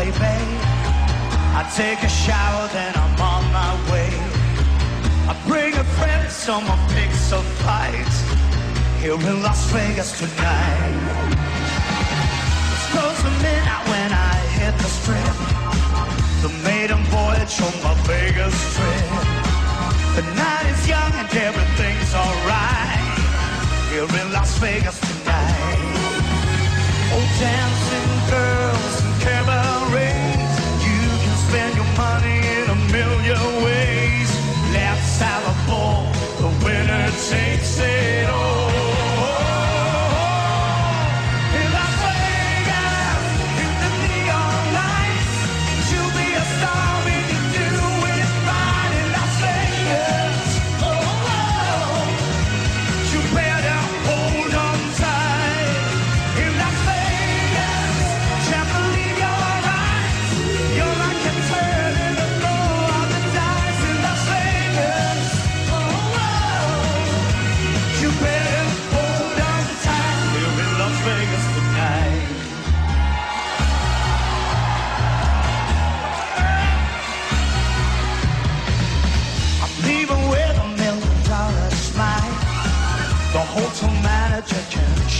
Mandalay Bay. I take a shower, then I'm on my way. I bring a friend, so my pics of fights here in Las Vegas tonight. It's close to midnight when I hit the strip. The maiden voyage on my Vegas trip. The night is young and everything's alright here in Las Vegas tonight. Oh, dancing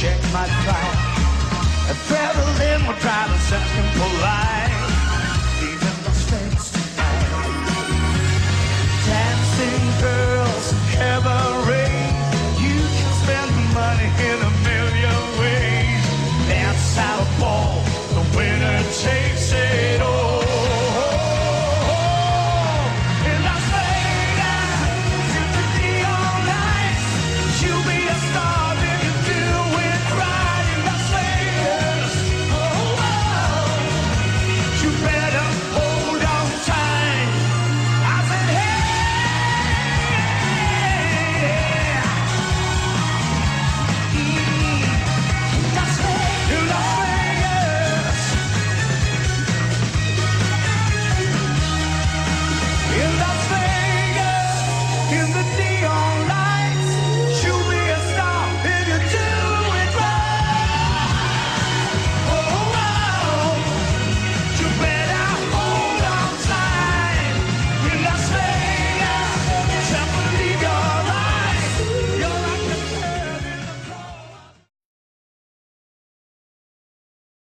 check my flight. And Evelyn will drive us asking polite.